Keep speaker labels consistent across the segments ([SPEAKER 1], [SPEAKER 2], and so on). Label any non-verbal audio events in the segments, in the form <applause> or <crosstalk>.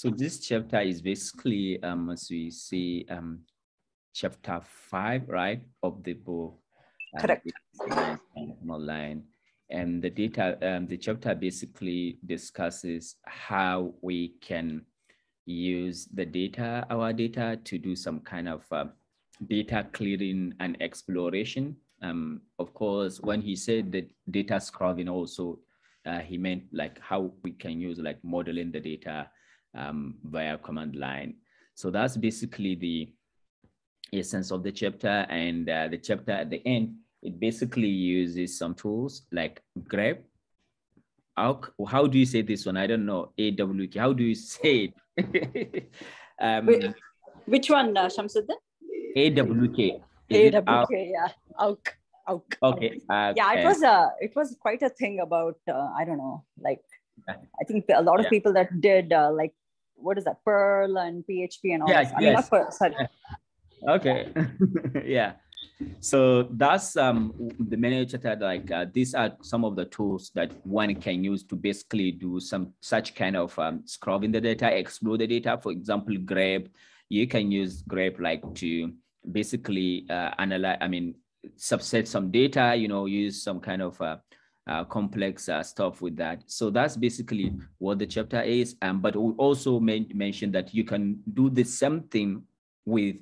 [SPEAKER 1] So this chapter is basically, um, as we see, um, chapter five, right, of the book.
[SPEAKER 2] Um, Correct.
[SPEAKER 1] Online. And the data, um, the chapter basically discusses how we can use the data, our data, to do some kind of uh, data clearing and exploration. Um, of course, when he said that data scrubbing also, uh, he meant like how we can use like modeling the data um, via command line. So that's basically the essence of the chapter. And uh, the chapter at the end, it basically uses some tools like grep. How, how do you say this one? I don't know. AWK. How do you say it? <laughs>
[SPEAKER 2] um, Which one, uh, Shamsuddeen?
[SPEAKER 1] AWK.
[SPEAKER 2] Is AWK, yeah. AWK.
[SPEAKER 1] AWK. Okay.
[SPEAKER 2] Uh, yeah, it was a it was quite a thing about uh, I don't know, like I think a lot of yeah. people that did uh, like what is that Perl and PHP and all.
[SPEAKER 1] Yeah,
[SPEAKER 2] yes.
[SPEAKER 1] I mean, not Perl, sorry. <laughs> Okay. <laughs> yeah. So that's um, the manager that like uh, these are some of the tools that one can use to basically do some such kind of um, scrubbing the data, explore the data. For example, grep, you can use grep like to basically uh, analyze, I mean, subset some data, you know, use some kind of uh, uh, complex uh, stuff with that. So that's basically what the chapter is. Um, but we also mentioned that you can do the same thing with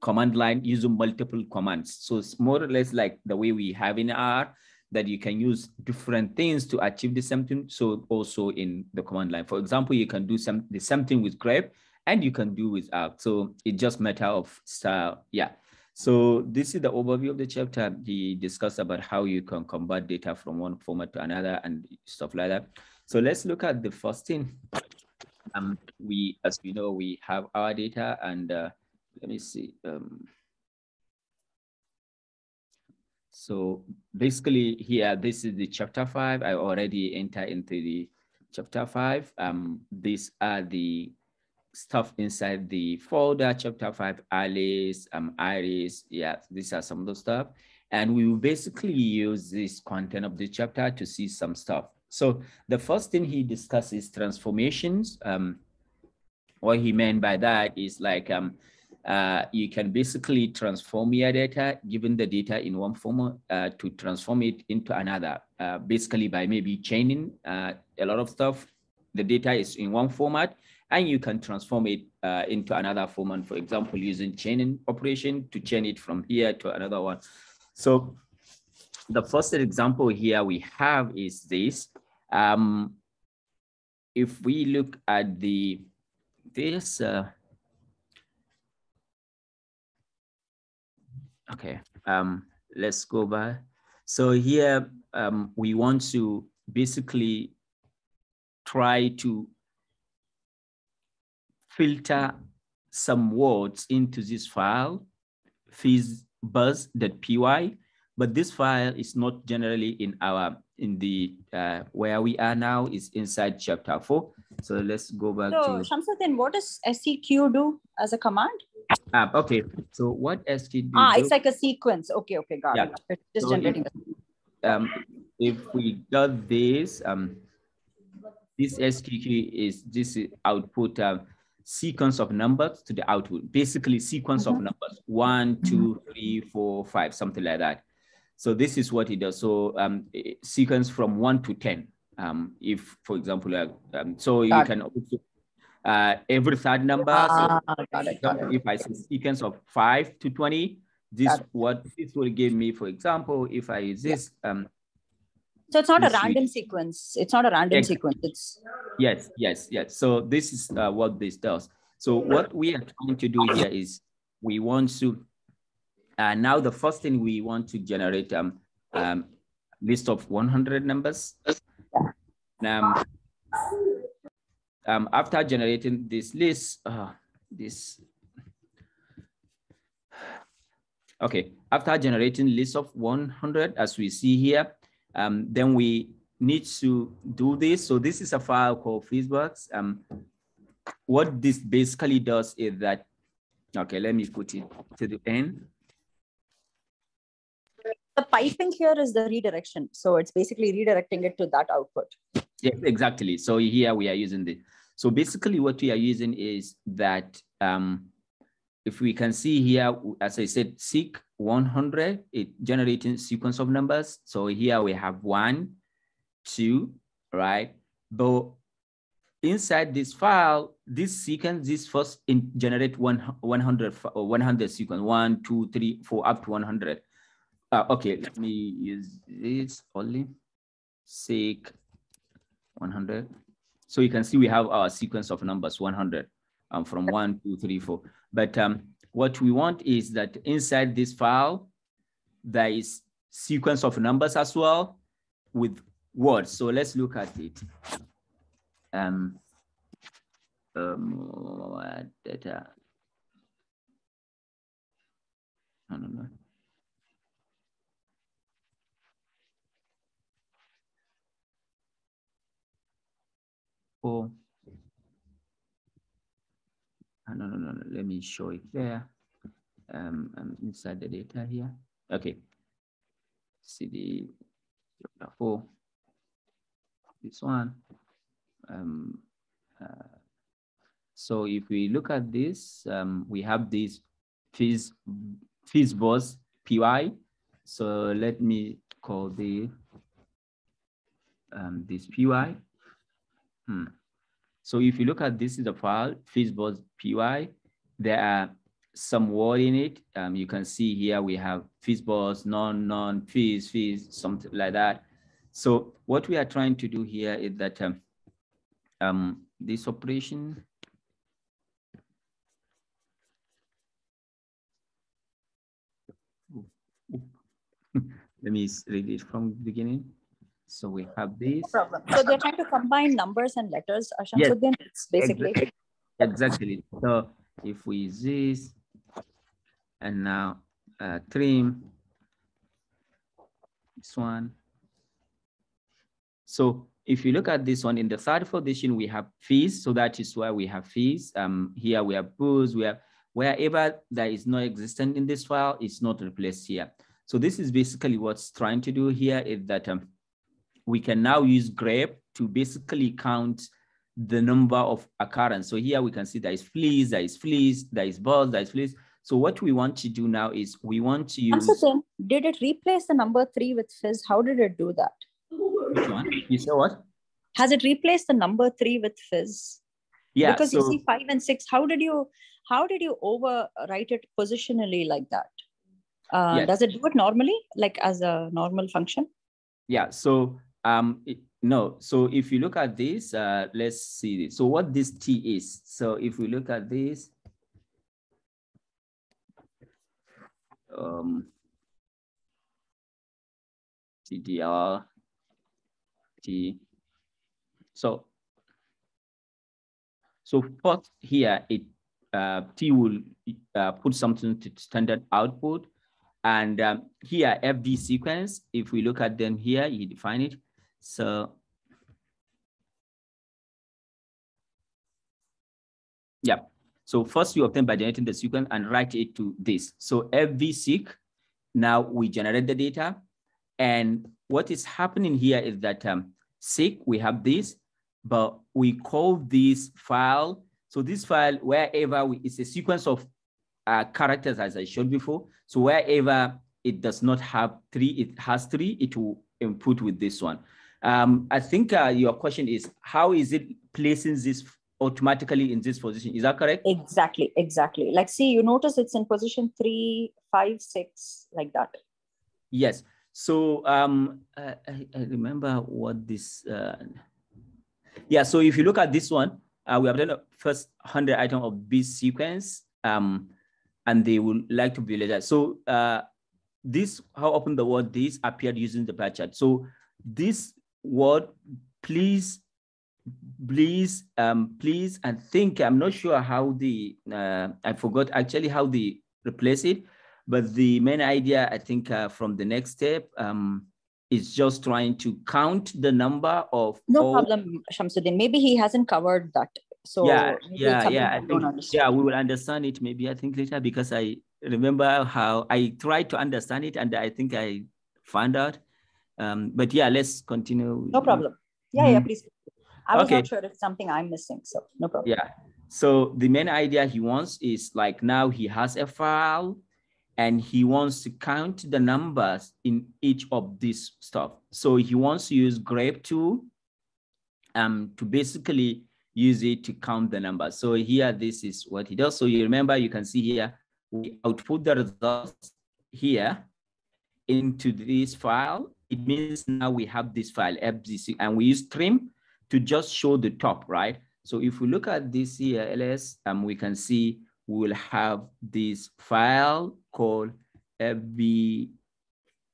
[SPEAKER 1] command line using multiple commands. So it's more or less like the way we have in R that you can use different things to achieve the same thing. So also in the command line, for example, you can do some the same thing with grep and you can do with AWK. So it's just matter of style. Yeah. So this is the overview of the chapter. He discussed about how you can convert data from one format to another and stuff like that. So let's look at the first thing. Um, we, as we know, we have our data and uh, let me see. Um, so basically here, this is the chapter five. I already enter into the chapter five. Um, these are the stuff inside the folder, chapter five, Alice, um, Iris. Yeah, these are some of the stuff. And we will basically use this content of the chapter to see some stuff. So the first thing he discusses transformations. Um, what he meant by that is like um, uh, you can basically transform your data, given the data in one form, uh, to transform it into another, uh, basically by maybe chaining uh, a lot of stuff. The data is in one format, and you can transform it uh, into another format, for example, using chaining operation to chain it from here to another one. So the first example here we have is this. Um, if we look at the this, uh, okay, um, let's go back. So here um, we want to basically try to filter some words into this file, fizzbuzz.py, but this file is not generally in our, in the, uh, where we are now is inside chapter four. So let's go back
[SPEAKER 2] so, to. Shamsuddeen, what does seq do as a command?
[SPEAKER 1] Ah, okay. So what do?
[SPEAKER 2] Ah, it's like a sequence. Okay, okay, got yeah. it. It's just so generating.
[SPEAKER 1] If, um, if we got this, um, this SQQ is this output uh, sequence of numbers to the output, basically sequence mm -hmm. of mm-hmm. numbers, one, mm-hmm. two, three, four, five, something like that. So this is what it does. So um, sequence from one to 10. Um, if, for example, uh, um, so got you can also, uh, every third number. Ah, so got it, got. If I say sequence of five to 20, this what this will give me, for example, if I use this, yeah. um,
[SPEAKER 2] so it's not a random sequence. It's not a random sequence. It's
[SPEAKER 1] yes, yes, yes. So this is uh, what this does. So what we are trying to do here is we want to uh, now the first thing we want to generate um, um list of 100 numbers. Now, um, after generating this list, uh, this okay, after generating list of 100, as we see here, um, then we need to do this. So this is a file called Fizzbuzz. Um, what this basically does is that, okay, let me put it to the end.
[SPEAKER 2] The piping here is the redirection. So it's basically redirecting it to that output.
[SPEAKER 1] Yes, exactly. So here we are using the, So basically what we are using is that um, if we can see here, as I said, seq 100, it generating sequence of numbers. So here we have one, two, right? But inside this file, this sequence, this first in generate one, 100, 100 sequence, one, two, three, four, up to 100. Uh, okay, let me use this only, seq 100. So you can see we have our sequence of numbers 100 um, from one, two, three, four. But um, what we want is that inside this file, there is sequence of numbers as well with words. So let's look at it. Um, um, data. No, no, no. Oh. No, no, no, no, let me show it there. Um, I'm inside the data here. Okay. CD four. This one. Um, uh, so if we look at this, um, we have this fizz, boss PY. So let me call the um, this PY. Hmm. So if you look at this is a file, FizzBuzz PY, there are some word in it. Um, you can see here we have FizzBuzz, non, non, fizz, fizz, something like that. So what we are trying to do here is that um, um, this operation, <laughs> let me read it from the beginning. So we have this. No
[SPEAKER 2] problem. So they're trying to combine numbers and letters, Asham. Yes. So then it's basically.
[SPEAKER 1] Exactly. exactly. So if we use this and now uh, trim this one. So if you look at this one in the third position, we have fees. So that is why we have fees. Um, here we have booze, we have wherever there is not existent in this file, it's not replaced here. So this is basically what's trying to do here is that um, we can now use grep to basically count the number of occurrence. So here we can see there is fleas, there is fleas, there is balls, there is fleas. So what we want to do now is we want to use.
[SPEAKER 2] Also, did it replace the number three with fizz? How did it do that?
[SPEAKER 1] Which one? You said what?
[SPEAKER 2] Has it replaced the number three with fizz?
[SPEAKER 1] Yeah.
[SPEAKER 2] Because so, you see five and six. How did you how did you overwrite it positionally like that? Uh, yes. Does it do it normally, like as a normal function?
[SPEAKER 1] Yeah. So um, it, no, so if you look at this, uh, let's see this. So what this T is. So if we look at this, um, TDR, T. So, so first here, it uh, T will uh, put something to standard output. And um, here, FD sequence, if we look at them here, you define it. So yeah. So first you obtain by generating the sequence and write it to this. So every seq, now we generate the data. And what is happening here is that um, seq, we have this, but we call this file. So this file, wherever we, it's a sequence of uh, characters as I showed before. So wherever it does not have three, it has three, it will input with this one. Um, I think uh, your question is, how is it placing this automatically in this position? Is that correct?
[SPEAKER 2] Exactly, exactly. Like, see, you notice it's in position three, five, six, like that.
[SPEAKER 1] Yes. So um, I, I remember what this, uh, yeah, so if you look at this one, uh, we have done the first 100 item of this sequence, um, and they would like to visualize that. So uh, this, how often the word this appeared using the bar chart. So this word, please, please, um, please, and think, I'm not sure how the, uh, I forgot actually how they replace it, but the main idea, I think uh, from the next step, um, is just trying to count the number of
[SPEAKER 2] no all... problem shamsuddeen. Maybe he hasn't covered that so
[SPEAKER 1] yeah yeah yeah I think, yeah we will understand it maybe i think later because i remember how i tried to understand it and i think i found out um, but yeah, let's continue.
[SPEAKER 2] No problem. Yeah, mm yeah, please. I was okay. not sure if something I'm missing, so no problem.
[SPEAKER 1] Yeah. So the main idea he wants is like now he has a file and he wants to count the numbers in each of this stuff. So he wants to use grep tool um, to basically use it to count the numbers. So here, this is what he does. So you remember, you can see here, we output the results here into this file. It means now we have this file, FGC, and we use trim to just show the top, right? So if we look at this here, ls, um, we can see we will have this file called fb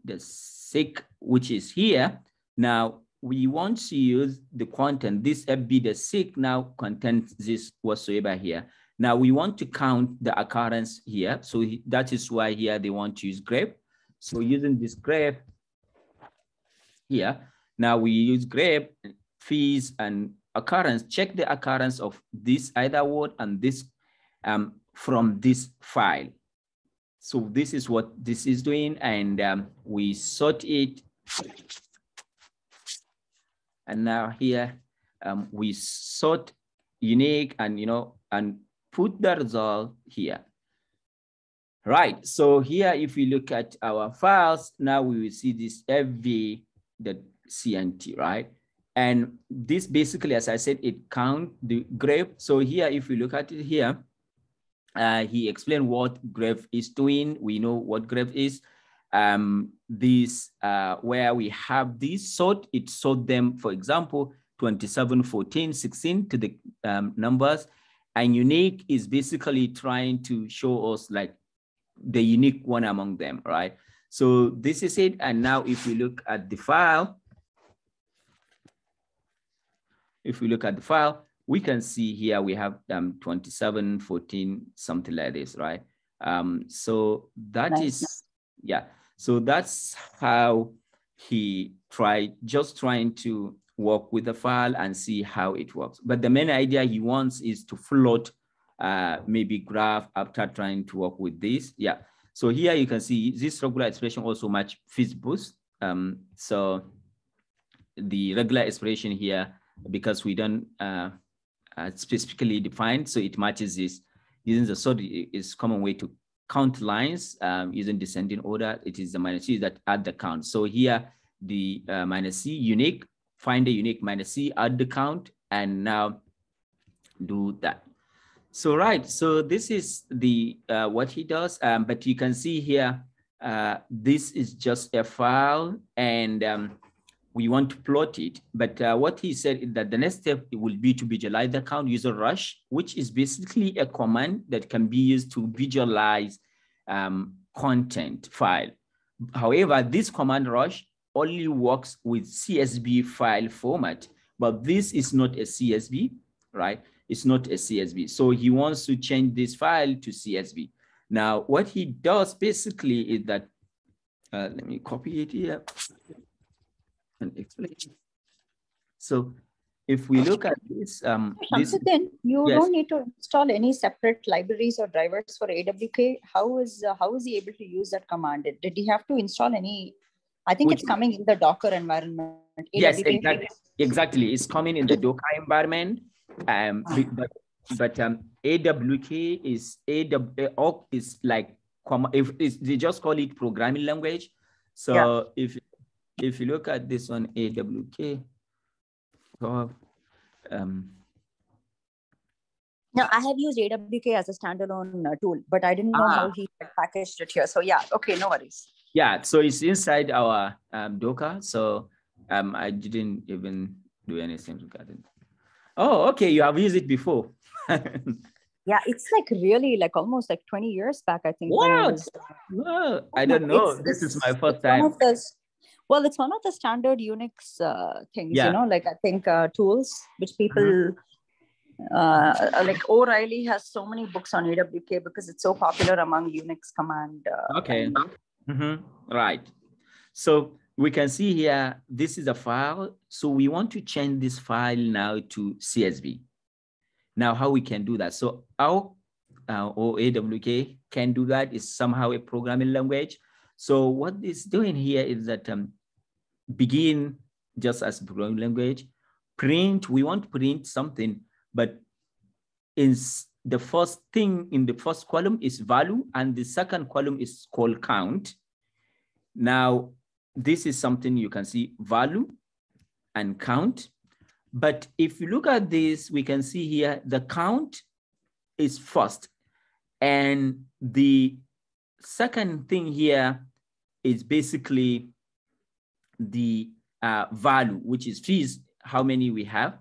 [SPEAKER 1] the sick, which is here. Now we want to use the content. This fb the sick now contains this whatsoever here. Now we want to count the occurrence here. So that is why here they want to use grep. So using this grep here, now we use grep fees and occurrence, check the occurrence of this either word and this um, from this file. So this is what this is doing and um, we sort it. And now here um, we sort unique and, you know, and put the result here. Right, so here if we look at our files, now we will see this FV, the CNT, right? And this basically, as I said, it count the grep. So here, if we look at it here, uh, he explained what grep is doing. We know what grep is. Um, this uh, where we have this sort, it sort them, for example, 27, 14, 16 to the um, numbers. And unique is basically trying to show us like the unique one among them, right? So this is it. And now if we look at the file, if we look at the file, we can see here we have um, 27, 14, something like this, right? Um, so that is, yeah. So that's how he tried, just trying to work with the file and see how it works. But the main idea he wants is to float uh, maybe graph after trying to work with this. Yeah. So here you can see this regular expression also match FizzBuzz. Um, so the regular expression here because we don't uh, uh, specifically define, so it matches this. Using the sort is common way to count lines um, using descending order. It is the minus c that add the count. So here the uh, minus c unique, find the unique minus c, add the count, and now do that. So right, so this is the uh, what he does, um, but you can see here, uh, this is just a file and um, we want to plot it. But uh, what he said is that the next step will be to visualize the count user rush, which is basically a command that can be used to visualize um, content file. However, this command rush only works with CSV file format, but this is not a CSV, right? It's not a CSV. So he wants to change this file to CSV. Now, what he does basically is that, uh, let me copy it here and explain. So if we look at this, um, this,
[SPEAKER 2] then you yes. don't need to install any separate libraries or drivers for AWK. How is uh, how is he able to use that command? Did he have to install any? I think Which, it's coming in the Docker environment.
[SPEAKER 1] AWK yes, exactly. Exactly, it's coming in the Docker environment. Um, ah. but but um, AWK is AW is like if they just call it programming language. So yeah. if if you look at this one, AWK, um,
[SPEAKER 2] no, I have used AWK as a standalone uh, tool, but I didn't know ah. how he packaged it here. So yeah, okay, no worries.
[SPEAKER 1] Yeah, so it's inside our um, Docker. So um, I didn't even do anything regarding. Oh, okay, you have used it before. <laughs>
[SPEAKER 2] yeah, it's like really like almost like 20 years back, I think.
[SPEAKER 1] What? no, I don't know. It's, this it's, is my first time.
[SPEAKER 2] Well, it's one of the standard Unix uh, things, yeah. you know, like I think uh, tools which people mm-hmm. uh, like O'Reilly has so many books on AWK because it's so popular among Unix command.
[SPEAKER 1] Uh, okay. Mm-hmm. Right. So we can see here, this is a file. So we want to change this file now to CSV. Now, how we can do that? So our uh, or AWK can do that is somehow a programming language. So what doing here is that um, begin just as programming language, print, we want to print something, but in the first thing in the first column is value and the second column is called count. Now, this is something you can see value and count. But if you look at this, we can see here the count is first. And the second thing here is basically the uh, value, which is fees, how many we have.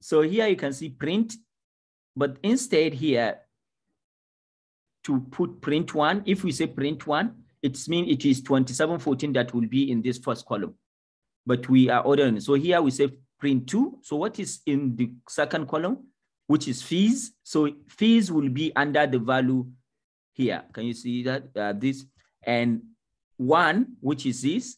[SPEAKER 1] So here you can see print, but instead here to put print one, if we say print one, it's mean it is 2714 that will be in this first column, but we are ordering. So here we say print two. So what is in the second column, which is fees. So fees will be under the value here. Can you see that uh, this and one, which is this,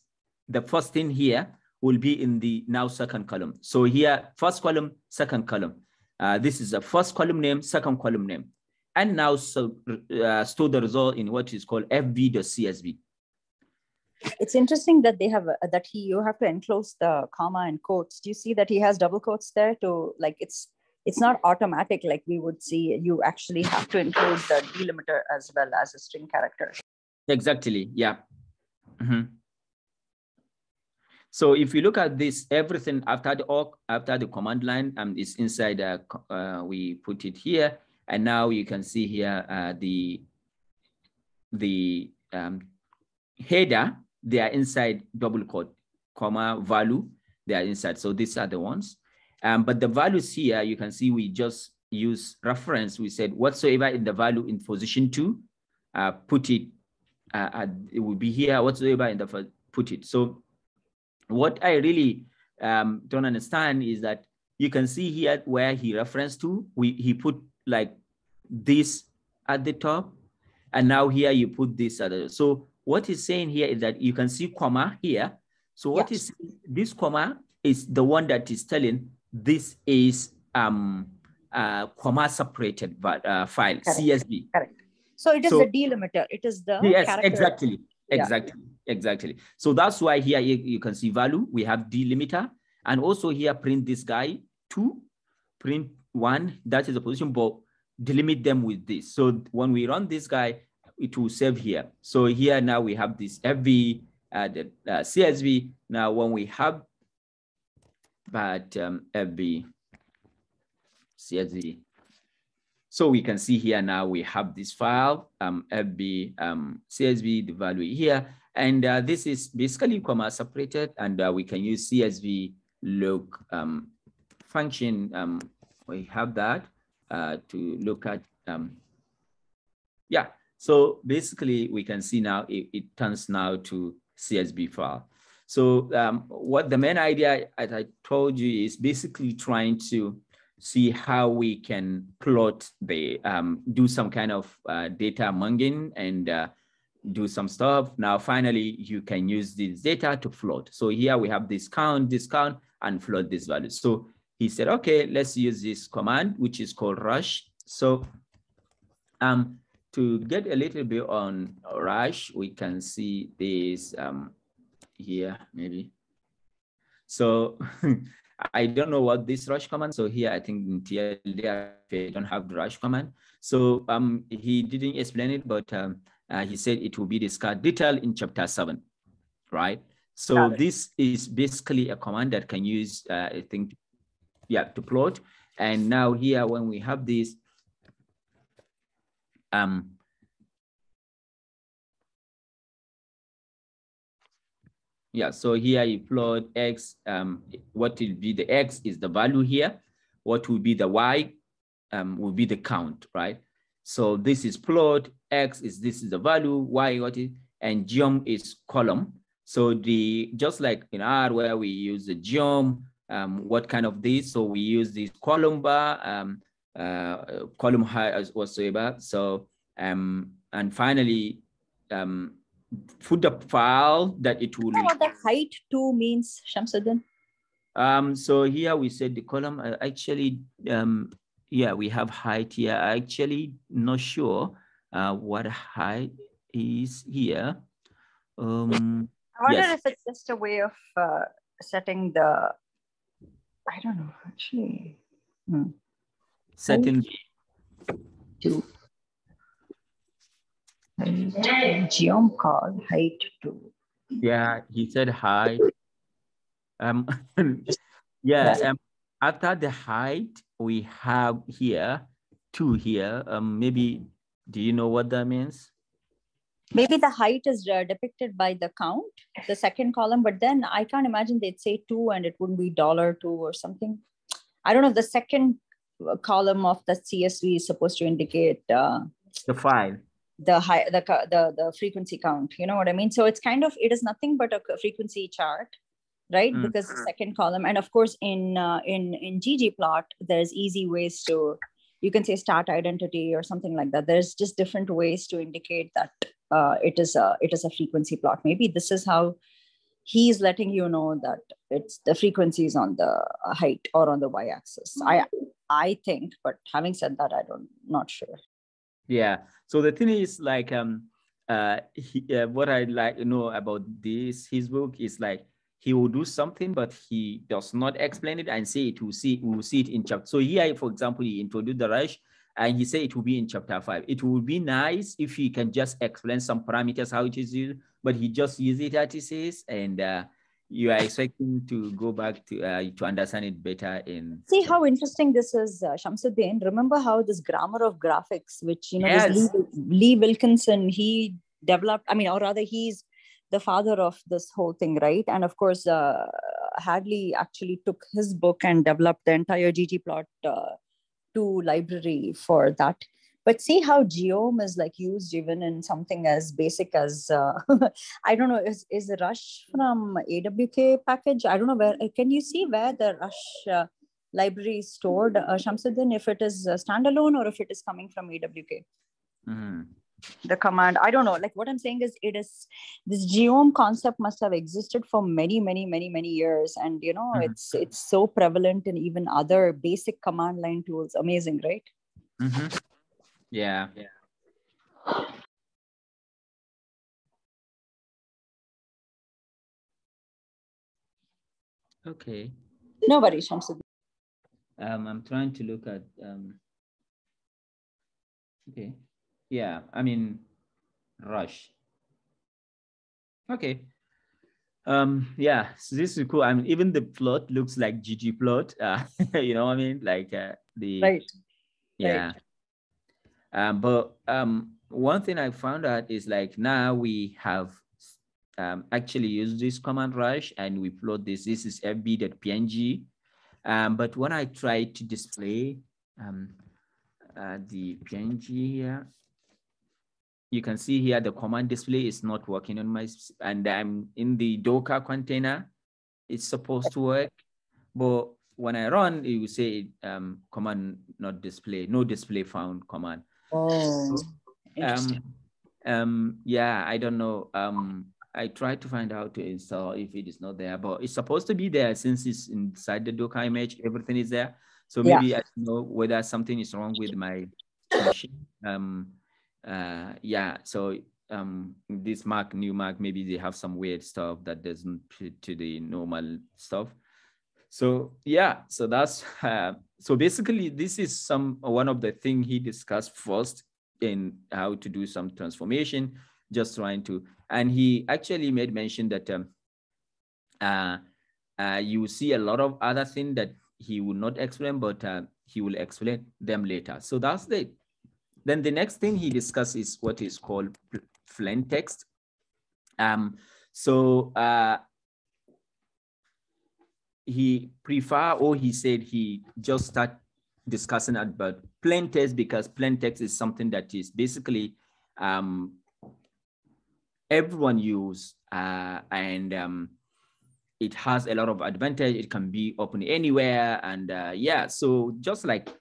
[SPEAKER 1] the first thing here will be in the now second column. So here, first column, second column. Uh, this is a first column name, second column name and now so, uh, store the result in what is called fb.csv.
[SPEAKER 2] It's interesting that they have uh, that he you have to enclose the comma and quotes. Do you see that he has double quotes there to like it's it's not automatic like we would see. You actually have to include the delimiter as well as a string character.
[SPEAKER 1] Exactly. Yeah. Mm -hmm. So if you look at this, everything after the after the command line um, is inside. Uh, uh, we put it here and now you can see here uh, the, the um, header, they are inside double quote, comma, value, they are inside. So these are the ones. Um, but the values here, you can see we just use reference. We said whatsoever in the value in position two, uh, put it, uh, it will be here, whatsoever in the, put it. So what I really um, don't understand is that you can see here where he referenced to, we, he put like this at the top, and now here you put this at the, so what he's saying here is that you can see comma here. So what yes. is this comma is the one that is telling this is um uh comma separated but uh, file Correct. CSV.
[SPEAKER 2] Correct. So it is so, the delimiter. It is the
[SPEAKER 1] yes character. exactly exactly yeah. exactly. So that's why here you, you can see value. We have delimiter and also here print this guy two, print one. That is the position, but delimit them with this. So when we run this guy, it will save here. So here now we have this FV, uh, the uh, CSV. Now when we have but um, FV, CSV. So we can see here now we have this file, um, FB, um, CSV, the value here. And uh, this is basically comma separated and uh, we can use CSV look um, function. We have that uh, to look at, um, yeah. So basically we can see now it, it turns now to CSV file. So um, what the main idea, as I told you, is basically trying to see how we can plot the, um, do some kind of uh, data munging and uh, do some stuff. Now, finally, you can use this data to float. So here we have this count, this count, and float this value. So he said, okay, let's use this command, which is called rush. So um, to get a little bit on rush, we can see this um, here, maybe. So <laughs> I don't know what this rush command. So here, I think in TLDR, they don't have the rush command. So um, he didn't explain it, but um, uh, he said it will be discussed detail in chapter seven, right? So this is basically a command that can use, uh, I think, yeah, to plot. And now here, when we have this, um, yeah, so here you plot X, um, what will be the X is the value here. What will be the Y um, will be the count, right? So this is plot, X is this is the value, Y what is, and geom is column. So the, just like in R where we use the geom, um, what kind of this. So we use this column bar, um, uh, column height as whatsoever. So, um, and finally, um, put the file that it will.
[SPEAKER 2] what the height two means, Shamsuddeen?
[SPEAKER 1] Um, so here we said the column uh, actually, um, yeah, we have height here. Actually, not sure uh, what height is here. Um,
[SPEAKER 2] I wonder yes. if it's just a way of uh, setting the I don't know actually. Hmm.
[SPEAKER 1] Setting
[SPEAKER 2] two. Geom col height two.
[SPEAKER 1] Yeah, he said height. Um, <laughs> yeah, um, after the height, we have here two here. Um, maybe do you know what that means?
[SPEAKER 2] Maybe the height is uh, depicted by the count, the second column, but then I can't imagine they'd say two and it wouldn't be dollar two or something. I don't know. The second uh, column of the CSV is supposed to indicate uh,
[SPEAKER 1] the file
[SPEAKER 2] the high the, the the frequency count you know what i mean so it's kind of it is nothing but a frequency chart right mm. because the second column and of course in uh, in in ggplot there's easy ways to you can say stat identity or something like that there's just different ways to indicate that uh, it is a it is a frequency plot maybe this is how he's letting you know that it's the frequencies on the height or on the y-axis i i think but having said that i don't not sure
[SPEAKER 1] yeah so the thing is like um uh, he, uh what i like to know about this his book is like he will do something, but he does not explain it and say it. We'll see, we'll see it in chapter. So here, for example, he introduced the rush and he said it will be in chapter five. It would be nice if he can just explain some parameters, how it is used, but he just uses it as he says, and uh, you are expecting to go back to uh, to understand it better in
[SPEAKER 2] see how interesting this is uh, shamsuddeen remember how this grammar of graphics which you know yes. lee, lee wilkinson he developed i mean or rather he's the father of this whole thing, right? And of course, uh, Hadley actually took his book and developed the entire ggplot uh, 2 library for that. But see how Geom is like used even in something as basic as uh, <laughs> I don't know is is Rush from AWK package? I don't know where. Can you see where the Rush uh, library is stored, uh, Shamsuddeen? If it is standalone or if it is coming from AWK?
[SPEAKER 1] Mm-hmm
[SPEAKER 2] the command. I don't know. Like what i'm saying is it is this geom concept must have existed for many many many many years. And you know mm-hmm. it's it's so prevalent in even other basic command line tools. Amazing right?
[SPEAKER 1] Mm-hmm. yeah. Yeah okay
[SPEAKER 2] nobody
[SPEAKER 1] um i'm trying to look at um okay yeah, I mean, rush. Okay. Um, yeah, so this is cool. I mean, even the plot looks like ggplot. <laughs> Uh, you know what I mean? Like uh, the
[SPEAKER 2] right.
[SPEAKER 1] Yeah. Right. Um, but um, one thing I found out is like now we have um, actually used this command rush and we plot this. This is fb.png. Um, but when I try to display um, uh, the PNG here, you can see here the command display is not working on my, and I'm in the Docker container. It's supposed to work, but when I run, it will say um, command not display, no display found command.
[SPEAKER 2] Oh,
[SPEAKER 1] um, um, yeah, I don't know. Um, I tried to find out to install if it is not there, but it's supposed to be there since it's inside the Docker image, everything is there. So maybe yeah. I don't know whether something is wrong with my machine. Um, uh, yeah, so um, this Mac, new Mac, maybe they have some weird stuff that doesn't fit to the normal stuff. So yeah, so that's <laughs> uh, so basically this is some one of the thing he discussed first in how to do some transformation, just trying to, and he actually made mention that um, uh, uh, you see a lot of other things that he will not explain, but uh, he will explain them later. So that's the then the next thing he discussed is what is called plain text. Um, so uh, he prefer or he said he just start discussing about plain text because plain text is something that is basically um, everyone use uh, and um, it has a lot of advantage. It can be open anywhere. And uh, yeah, so just like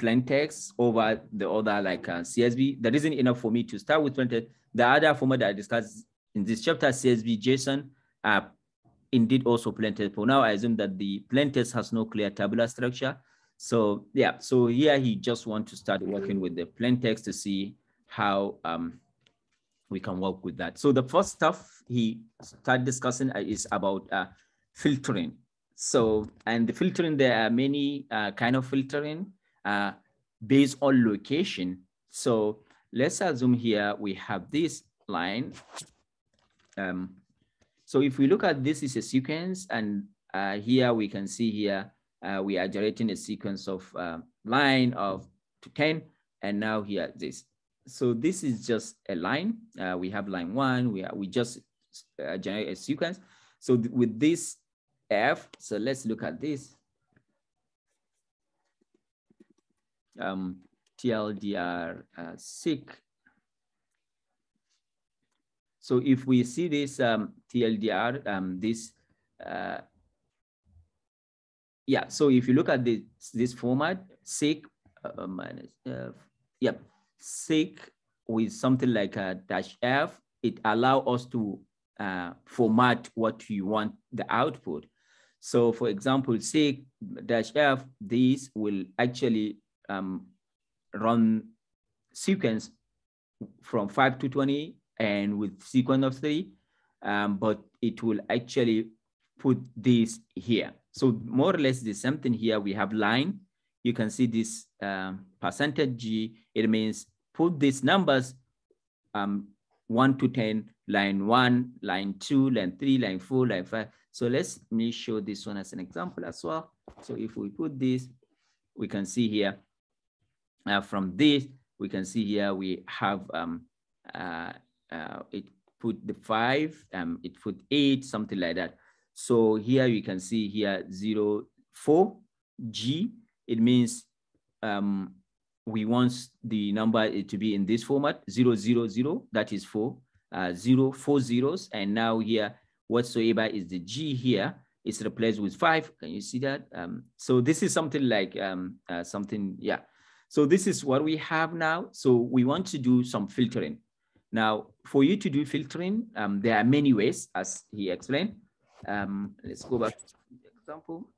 [SPEAKER 1] plain text over the other like uh, CSV. That isn't enough for me to start with plain text. The other format that I discussed in this chapter, CSV, JSON, uh, indeed also plain text. For now, I assume that the plain text has no clear tabular structure. So yeah, so here he just want to start working with the plain text to see how um, we can work with that. So the first stuff he started discussing is about uh, filtering. so, and the filtering, there are many uh, kind of filtering uh, based on location. So let's assume here we have this line. Um, so if we look at this is a sequence and uh, here we can see here, uh, we are generating a sequence of uh, line of to 10 and now here this. So this is just a line. Uh, we have line one, we, are, we just uh, generate a sequence. So with this F, so let's look at this. Um, TLDR uh, seq. So if we see this um, TLDR, um, this, uh, yeah, so if you look at this, this format, seq uh, minus, uh, yep, seq with something like a dash F, it allow us to uh, format what you want the output. So for example, seq dash F, these will actually um, run sequence from 5 to 20 and with sequence of three, um, but it will actually put this here. So more or less the same thing here. We have line. You can see this um, percentage G. It means put these numbers um, 1 to 10, line 1, line 2, line 3, line 4, line 5. So let's me show this one as an example as well. So if we put this, we can see here uh, from this, we can see here we have um, uh, uh, it put the five, um, it put eight, something like that. So here you can see here zero, four, G, it means um, we want the number to be in this format, zero, zero, zero, that is four, uh, zero, four zeros. And now here, whatsoever is the G here, is replaced with five. Can you see that? Um, so this is something like um, uh, something, yeah. So this is what we have now. So we want to do some filtering. Now, for you to do filtering, um, there are many ways, as he explained. Um, let's go back to the example.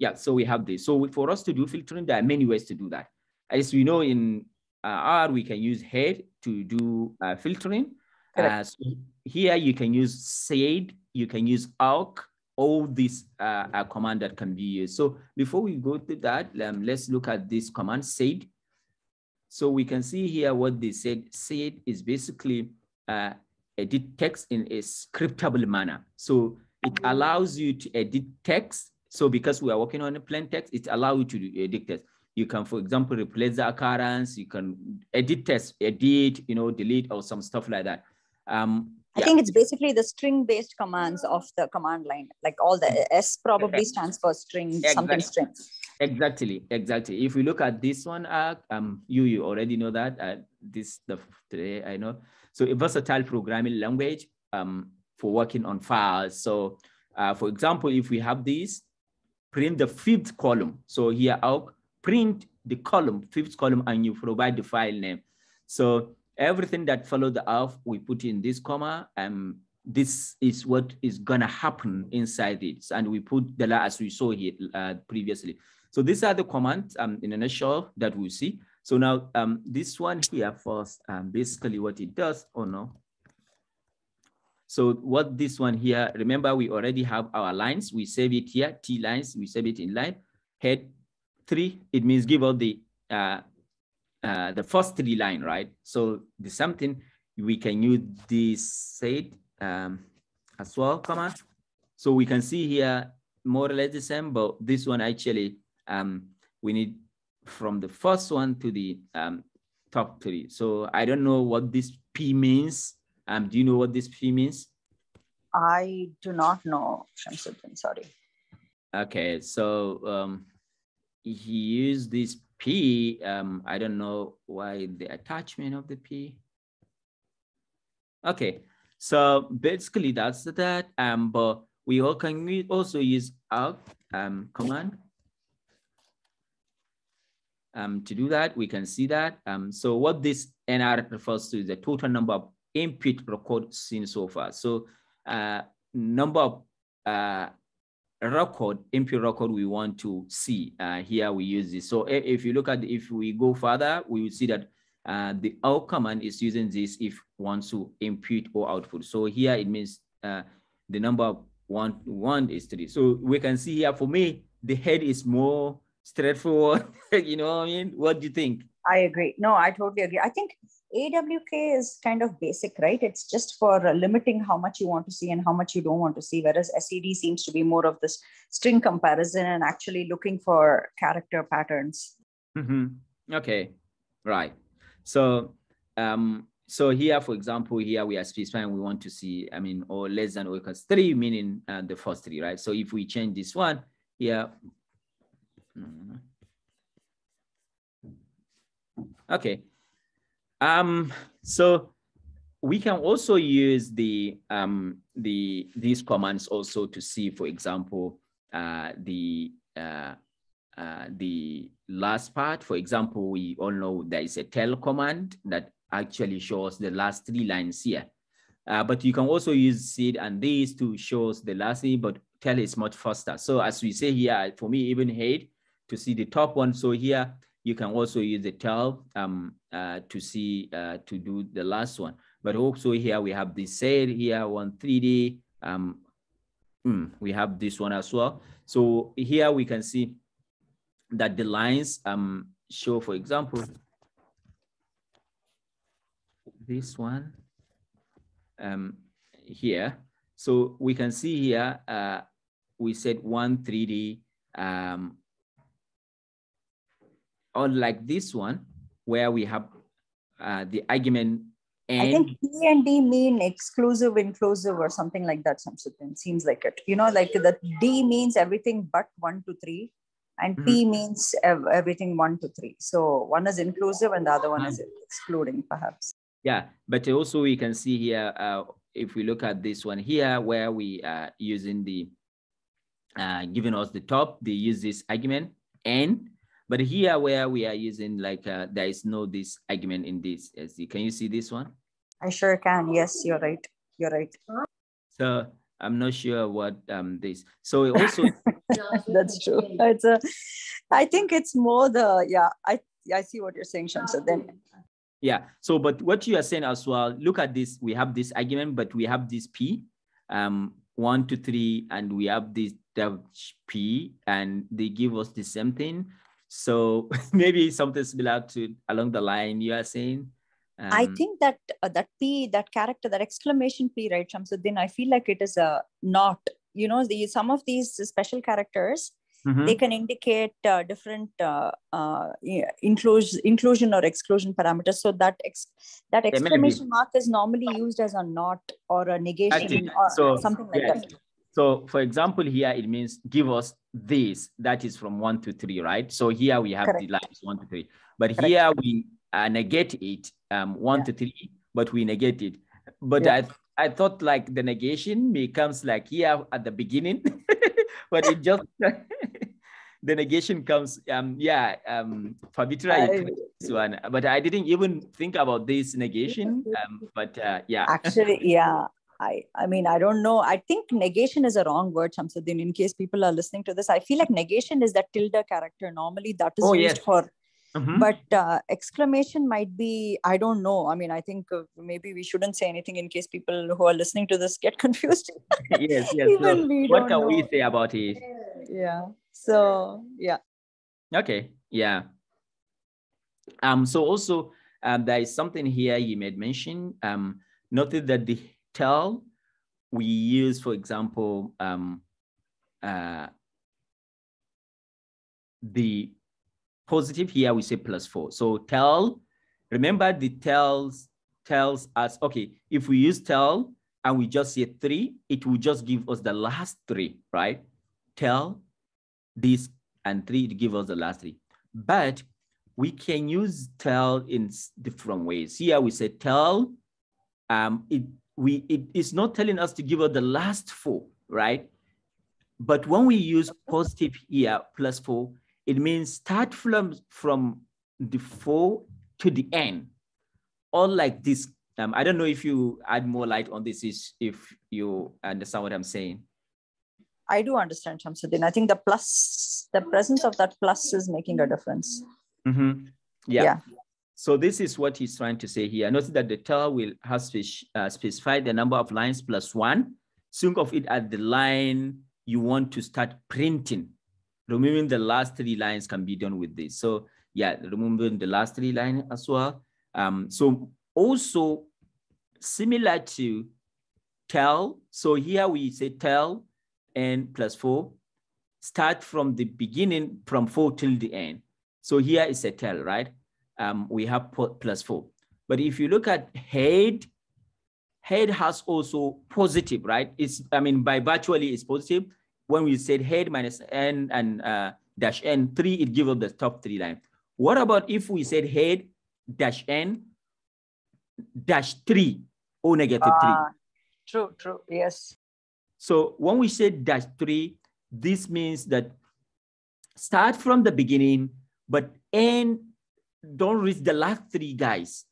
[SPEAKER 1] Yeah, so we have this. So for us to do filtering, there are many ways to do that. As we know in uh, R, we can use head to do uh, filtering. Uh, so here you can use sed, you can use AWK, all these uh, command that can be used. So before we go to that, um, let's look at this command sed. So we can see here what they said. sed is basically uh, edit text in a scriptable manner. So it allows you to edit text. So because we are working on a plain text, it allows you to edit text. You can, for example, replace the occurrence. You can edit text, edit, you know, delete or some stuff like that. Um,
[SPEAKER 2] I think it's basically the string-based commands of the command line. Like all the S probably stands for string, exactly. something string.
[SPEAKER 1] Exactly, exactly. If we look at this one, uh, um, you you already know that uh, this the today I know. So a versatile programming language um, for working on files. So uh, for example, if we have this, print the fifth column. So here I'll print the column, fifth column, and you provide the file name. So everything that follow the alpha, we put in this comma, and this is what is gonna happen inside it. And we put the as we saw here uh, previously. So these are the commands um, in a nutshell that we see. So now um, this one here first, um, basically what it does, oh no. So what this one here, remember we already have our lines. We save it here, T lines, we save it in line. Head three, it means give out the uh, uh, the first three line, right? So the something we can use this sed um, as well comma. So we can see here more or less the same, but this one actually um, we need from the first one to the um, top three. So I don't know what this P means. Um, do you know what this P means?
[SPEAKER 2] I do not know, Shamsuddeen, sorry.
[SPEAKER 1] Okay, so um, he used this P. Um, I don't know why the attachment of the P. Okay, so basically that's that. Um, but we all can also use our um, command. Um, to do that, we can see that. Um, so what this NR refers to is the total number of input records seen so far. So uh, number of uh, record, input record we want to see. Uh, here we use this. So if you look at, if we go further, we will see that uh, the out command is using this if wants to input or output. So here it means uh, the number one one is three. So we can see here for me, the head is more straightforward. <laughs> you know what I mean? What do you think?
[SPEAKER 2] I agree. No, I totally agree. I think AWK is kind of basic, right? It's just for limiting how much you want to see and how much you don't want to see, whereas SED seems to be more of this string comparison and actually looking for character patterns.
[SPEAKER 1] Mm-hmm. Okay, right. So, um, so here, for example, here we are specifying we want to see, I mean, or less than or equals three, meaning uh, the first three, right? So if we change this one here, mm-hmm. Okay, um, so we can also use the um, the these commands also to see, for example, uh, the uh, uh, the last part. For example, we all know there is a tail command that actually shows the last three lines here. Uh, but you can also use sed and these to show the last thing, but tail is much faster. So as we say here, for me, even head to see the top one. So here you can also use the tail um, uh, to see, uh, to do the last one. But also here we have the sed here, one 3D. Um, mm, we have this one as well. So here we can see that the lines um, show, for example, this one um, here. So we can see here, uh, we said one 3D um, unlike this one, where we have uh, the argument
[SPEAKER 2] and I think P and D mean exclusive, inclusive, or something like that. Shamsuddeen seems like it. You know, like the D means everything but one to three, and mm-hmm. P means ev- everything one to three. So one is inclusive, and the other one is excluding, perhaps.
[SPEAKER 1] Yeah, but also we can see here uh, if we look at this one here, where we are using the uh, giving us the top, they use this argument and but here where we are using like, uh, there is no this argument in this. Can you see this one?
[SPEAKER 2] I sure can. Yes, you're right. You're right.
[SPEAKER 1] So I'm not sure what um this. So also <laughs>
[SPEAKER 2] that's true. It's a. I think it's more the yeah. I I see what you're saying, Shamsa. Then
[SPEAKER 1] yeah. So but what you are saying as well. Look at this. We have this argument, but we have this p, um one to three, and we have this p, and they give us the same thing. So <laughs> maybe something similar to along the line you are saying.
[SPEAKER 2] Um, I think that uh, that P, that character, that exclamation P, right, Shamsuddeen, I feel like it is a not, you know, the some of these special characters, mm-hmm. they can indicate uh, different uh, uh, inclusion, inclusion or exclusion parameters. So that ex- that exclamation mark is normally used as a not or a negation or so, something like that.
[SPEAKER 1] So for example, here it means give us this, that is from one to three, right? So here we have Correct. the lines one to three, but Correct. here we uh, negate it, um, one yeah. to three, but we negate it. But yeah. I, I thought like the negation becomes like here at the beginning, <laughs> but it just, <laughs> the negation comes, um, yeah, um, Pavitra, this one, but I didn't even think about this negation, um, but uh, yeah.
[SPEAKER 2] Actually, yeah, I, I mean, I don't know. I think negation is a wrong word, Shamsuddeen. In case people are listening to this, I feel like negation is that tilde character. Normally, that is oh, used yes. for. Mm-hmm. But uh, exclamation might be, I don't know. I mean, I think uh, maybe we shouldn't say anything in case people who are listening to this get <laughs> confused. <laughs>
[SPEAKER 1] yes, yes. <laughs> so what can know. we say about it?
[SPEAKER 2] Yeah. So, yeah.
[SPEAKER 1] Okay. Yeah. Um. So also, um, there is something here you made mention. Um, noted that the tail, we use, for example, um, uh, the positive here, we say plus four. So tail, remember the tells tells us, okay, if we use tail and we just say three, it will just give us the last three, right? Tail this and three to give us the last three. But we can use tail in different ways. Here we say tail, um, it we it is not telling us to give out the last four, right? But when we use positive here plus four, it means start from from the four to the end, all like this. Um, I don't know if you add more light on this, is if you understand what I'm saying.
[SPEAKER 2] I do understand, Shamsuddeen. I think the plus, the presence of that plus is making a difference.
[SPEAKER 1] Mm-hmm. Yeah. yeah. So this is what he's trying to say here. Notice that the tail will have speci uh, specified the number of lines plus one. think of it at the line you want to start printing. Removing the last three lines can be done with this. So yeah, removing the last three lines as well. Um, so also similar to tail. So here we say tail n plus four. Start from the beginning from four till the end. So here is a tail, right? Um, we have plus four. But if you look at head, head has also positive, right? It's, I mean, by virtually it's positive. When we said head minus n and uh, dash n, three, it gives us the top three line. What about if we said head dash n dash three or negative uh, three? Ah,
[SPEAKER 2] true, true, yes.
[SPEAKER 1] So when we say dash three, this means that start from the beginning, but end, don't reach the last three guys.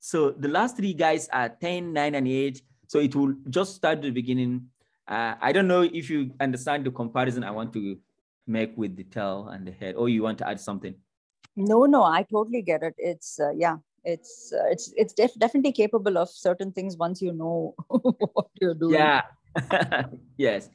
[SPEAKER 1] So the last three guys are 10, 9, and 8. So it will just start the beginning. Uh, I don't know if you understand the comparison I want to make with the tail and the head, or you want to add something.
[SPEAKER 2] No, no, I totally get it. It's, uh, yeah, it's uh, it's it's def- definitely capable of certain things once you know <laughs> what you're doing
[SPEAKER 1] yeah <laughs> yes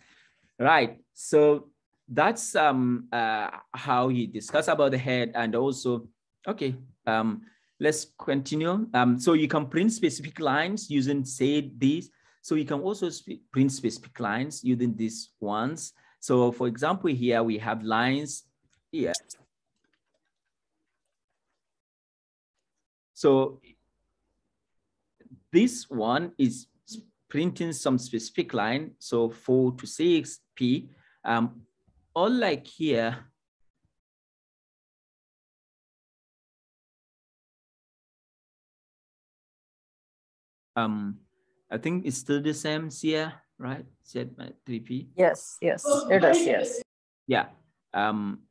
[SPEAKER 1] right so that's um uh how he discussed about the head and also okay um let's continue um so you can print specific lines using say this so you can also print specific lines using these ones so for example here we have lines here So this one is printing some specific line. So four to six P. Um, all like here, um, I think it's still the same here, right? sed 3P.
[SPEAKER 2] Yes, yes, it is, yes.
[SPEAKER 1] Yeah. Um,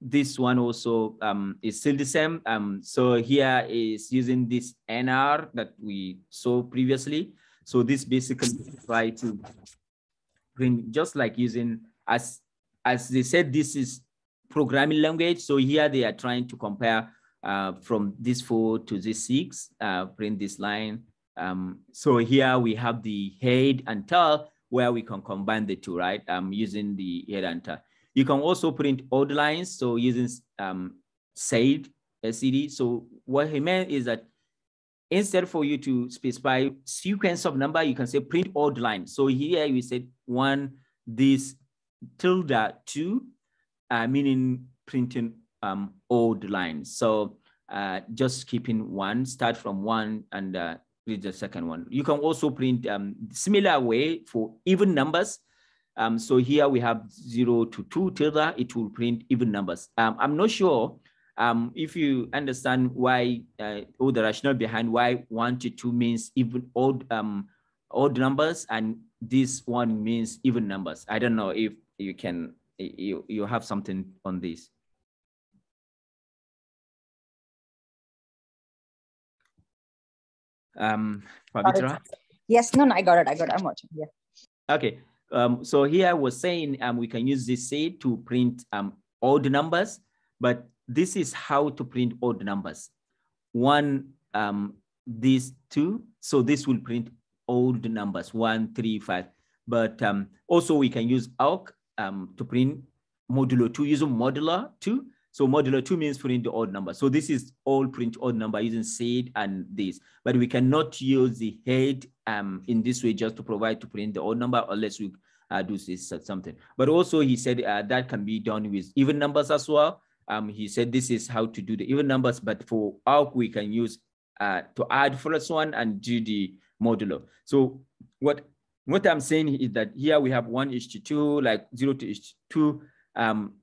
[SPEAKER 1] this one also um, is still the same. Um, so here is using this NR that we saw previously. So this basically try to bring just like using as as they said, this is programming language. So here they are trying to compare uh, from this four to this six, uh, print this line. Um, so here we have the head and tail where we can combine the two, right? I'm um, using the head and tail. You can also print odd lines. So using um, sed. So what he meant is that instead for you to specify sequence of number, you can say print odd line. So here we said one, this tilde two, uh, meaning printing um, odd lines. So uh, just keeping one, start from one and uh, read the second one. You can also print um, similar way for even numbers. Um, so here we have zero to two tilde, it will print even numbers. Um, I'm not sure um, if you understand why, uh, or the rationale behind why one to two means even odd, um, odd numbers and this one means even numbers. I don't know if you can, you, you have something on this. Um, Pavitra?
[SPEAKER 2] Yes, no, no, I got it. I got it. I'm watching. Yeah.
[SPEAKER 1] Okay. Um, so here I was saying um, we can use this sed to print um, odd numbers, but this is how to print odd numbers. One, um, these two, so this will print odd numbers, one, three, five. But um, also we can use awk um, to print modulo two, using modular two. So modulo two means print the odd number. So this is all print odd number using sed and this, but we cannot use the head um, in this way just to provide to print the odd number unless we uh, do this something. But also he said uh, that can be done with even numbers as well. Um, he said this is how to do the even numbers, but for AWK we can use uh, to add first one and do the modulo. So what what I'm saying is that here we have one is to two, like zero to is two. Um,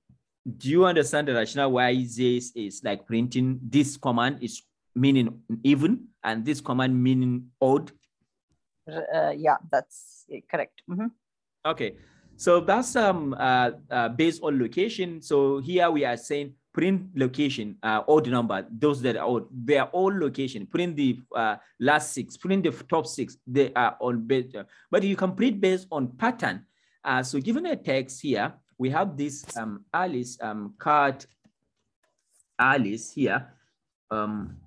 [SPEAKER 1] do you understand the rationale why this is like printing this command is meaning even and this command meaning odd?
[SPEAKER 2] Uh, yeah, that's correct. Mm -hmm.
[SPEAKER 1] Okay, so that's um uh, uh, based on location. So here we are saying print location, uh, odd number, those that are odd, they are all location. Print the uh, last six, print the top six, they are on based, but you can print based on pattern. Uh, so given a text here, we have this um, Alice um, card Alice here. Um,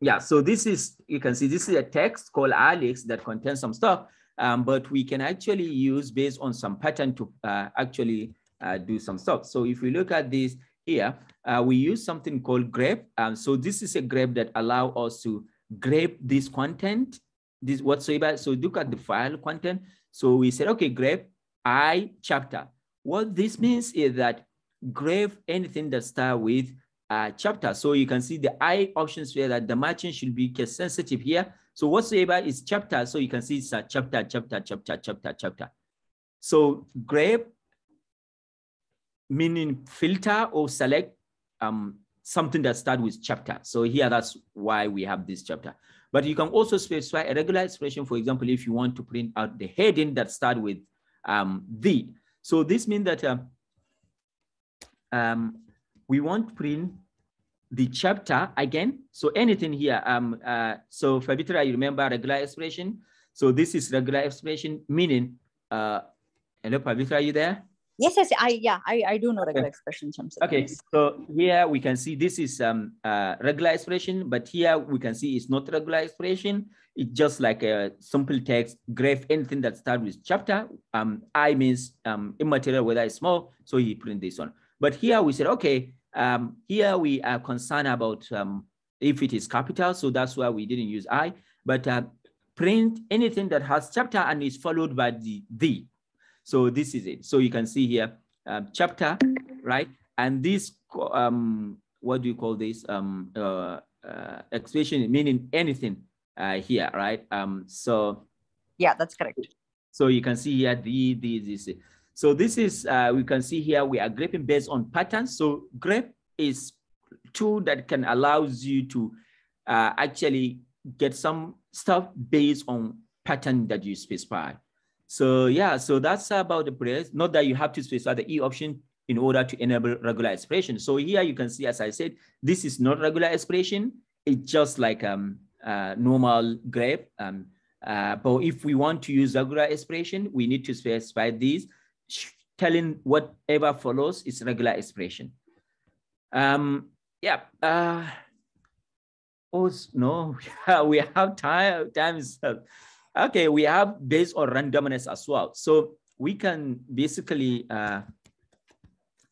[SPEAKER 1] yeah, so this is, you can see this is a text called Alex that contains some stuff. um, but we can actually use based on some pattern to uh, actually uh, do some stuff. So if we look at this here, uh, we use something called grep. Um, so this is a grep that allow us to grep this content, this whatsoever. So look at the file content. So we said, okay, grep I chapter. What this means is that grep anything that start with a chapter. So you can see the I options here that the matching should be case sensitive here. So whatsoever is chapter, so you can see it's a chapter, chapter, chapter, chapter, chapter. So grep meaning filter or select um, something that starts with chapter. So here, that's why we have this chapter. But you can also specify a regular expression, for example, if you want to print out the heading that start with um, the. So this means that uh, um, we want print the chapter again. So anything here. Um, uh, so Pavitra, you remember regular expression. So this is regular expression, meaning, uh, hello, Pavitra, are you there?
[SPEAKER 2] Yes, yes, I yeah, I, I do know regular expression.
[SPEAKER 1] Okay, so here we can see this is um uh, regular expression, but here we can see it's not regular expression. It's just like a simple text, grep, anything that starts with chapter. Um, I means um immaterial, whether it's small, so he print this one. But here we said, okay, um, here we are concerned about um, if it is capital, so that's why we didn't use I, but uh, print anything that has chapter and is followed by the the. So this is it. So you can see here, um, chapter, right? And this, um, what do you call this? Um, uh, uh, expression meaning anything uh, here, right? Um, so
[SPEAKER 2] yeah, that's correct.
[SPEAKER 1] So you can see here the the this. So this is uh, we can see here we are greping based on patterns. So grep is tool that can allows you to uh, actually get some stuff based on pattern that you specify. So yeah, so that's about the prayers. Not that you have to specify the E option in order to enable regular expression. So here you can see, as I said, this is not regular expression. It's just like um, uh, normal grep. Um, uh, but if we want to use regular expression, we need to specify these, telling whatever follows is regular expression. Um, yeah. Uh, oh no, <laughs> we have time. Time is. Uh, Okay, we have based on randomness as well. So we can basically uh,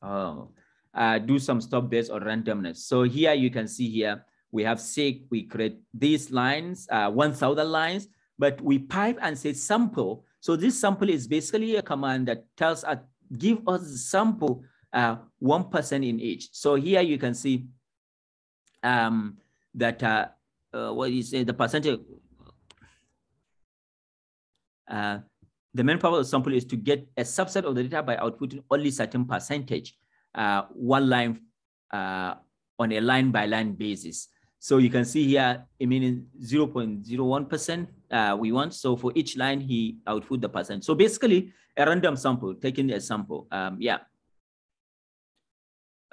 [SPEAKER 1] uh, uh, do some stuff based on randomness. So here you can see here, we have seq, we create these lines, uh, 1000 lines, but we pipe and say sample. So this sample is basically a command that tells us, give us sample 1% uh, in each. So here you can see um, that, uh, uh, what is the percentage, uh, the main purpose of sample is to get a subset of the data by outputting only certain percentage, uh, one line uh, on a line by line basis. So you can see here, I mean, 0.01% uh, we want. So for each line, he output the percent. So basically a random sample, taking a sample. Um, yeah.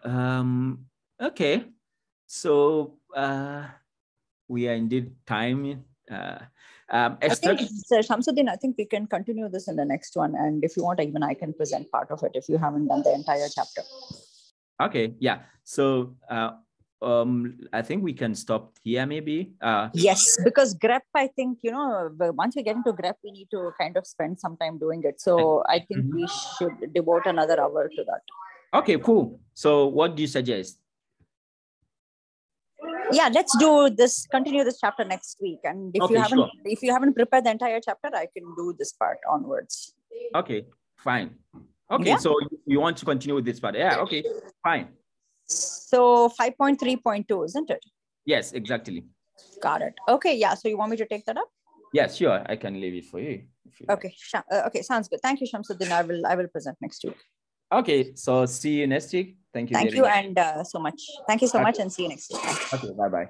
[SPEAKER 1] Um, okay. So uh, we are indeed time. Uh,
[SPEAKER 2] um, I think, Sir Shamsuddeen, I think we can continue this in the next one. And if you want, even I can present part of it if you haven't done the entire chapter.
[SPEAKER 1] Okay, yeah. So uh, um, I think we can stop here maybe. Uh,
[SPEAKER 2] yes, because grep, I think, you know, once we get into grep, we need to kind of spend some time doing it. So I think mm -hmm. we should devote another hour to that.
[SPEAKER 1] Okay, cool. So what do you suggest?
[SPEAKER 2] Yeah let's do this continue this chapter next week. And if okay, you haven't sure. if you haven't prepared the entire chapter i can do this part onwards.
[SPEAKER 1] Okay fine. Okay yeah. so you want to continue with this part? Yeah okay fine.
[SPEAKER 2] So 5.3.2 isn't it?
[SPEAKER 1] Yes exactly.
[SPEAKER 2] Got it. Okay yeah so you want me to take that up?
[SPEAKER 1] Yeah sure i can leave it for you,
[SPEAKER 2] you okay like. uh, okay sounds good. Thank you shamsuddeen. I will i will present next week
[SPEAKER 1] okay so see you next week Thank you.
[SPEAKER 2] Thank you much. and uh, so much. Thank you so okay. much and see you next week.
[SPEAKER 1] Okay, bye-bye.